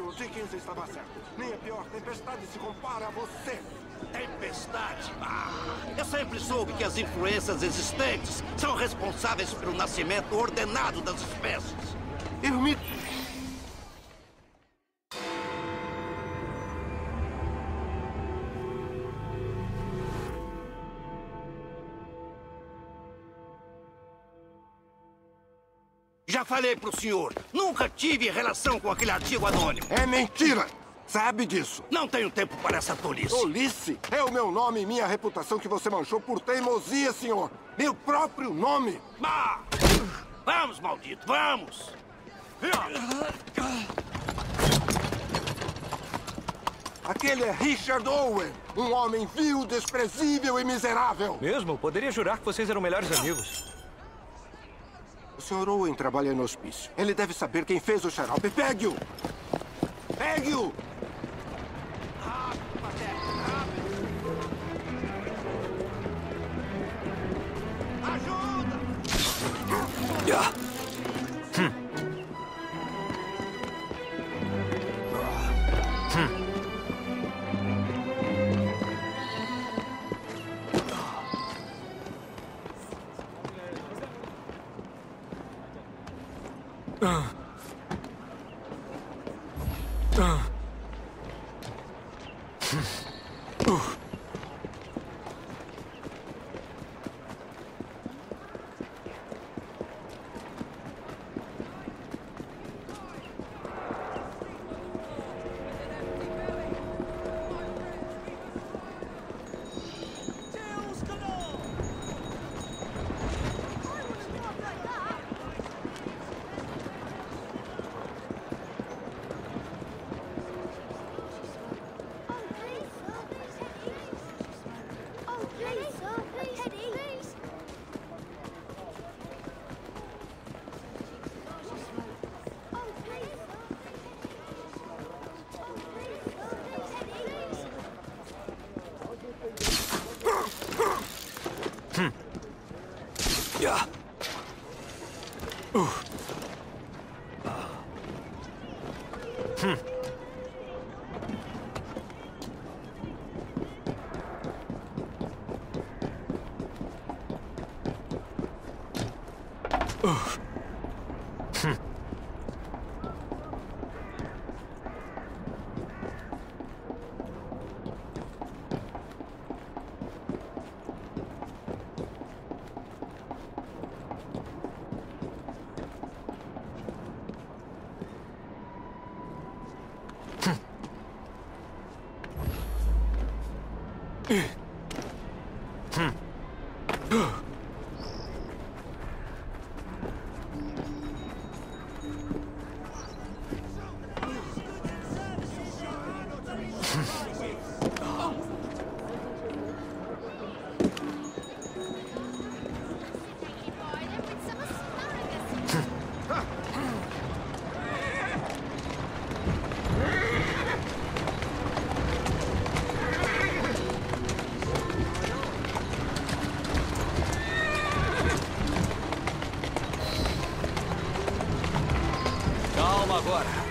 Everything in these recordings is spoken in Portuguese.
o Dickens estava certo. Nem a pior tempestade se compara a você. Tempestade? Ah, eu sempre soube que as influências existentes são responsáveis pelo nascimento ordenado das espécies. Eu Já falei pro senhor, nunca tive relação com aquele artigo anônimo. É mentira! Sabe disso? Não tenho tempo para essa tolice. Tolice? É o meu nome e minha reputação que você manchou por teimosia, senhor. Meu próprio nome. Ah! Vamos, maldito, vamos! Aquele é Richard Owen, um homem vil, desprezível e miserável. Mesmo? Poderia jurar que vocês eram melhores amigos. O Sr. Owen trabalha no hospício. Ele deve saber quem fez o xarope. Pegue-o! Pegue-o! Uh. Uh. Yeah. Ooh. Hmm. Ooh. Hmm. Calma agora.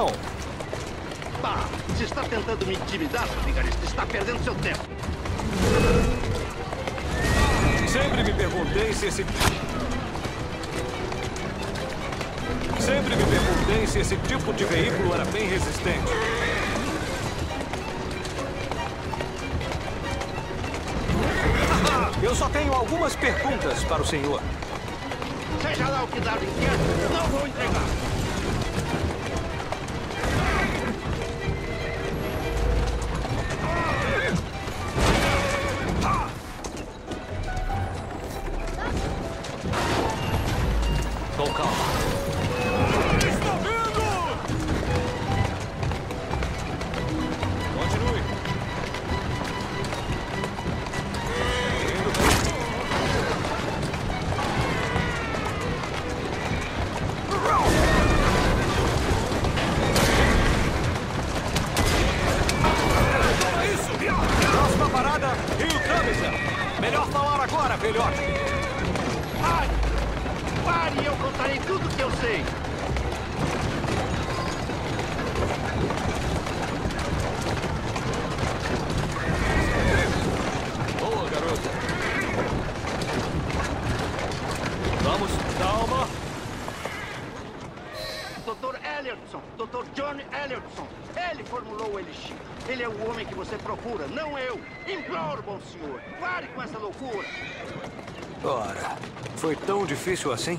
Não. Pá, se está tentando me intimidar, seu vigarista, está perdendo seu tempo. Sempre me perguntei se esse... Sempre me perguntei se esse tipo de veículo era bem resistente. Eu só tenho algumas perguntas para o senhor. Seja lá o que dar inquieto, não vou entregar. Com calma. Está vindo! Continue. Isso! Próxima parada, Rio. Melhor falar agora, velhote. Pare e eu contarei tudo que eu sei. Boa, garota. Vamos, calma. Dr. Elliotson, Dr. John Elliotson. Ele formulou o Elixir. Ele é o homem que você procura, não eu. Imploro, bom senhor. Pare com essa loucura. Ora, foi tão difícil assim?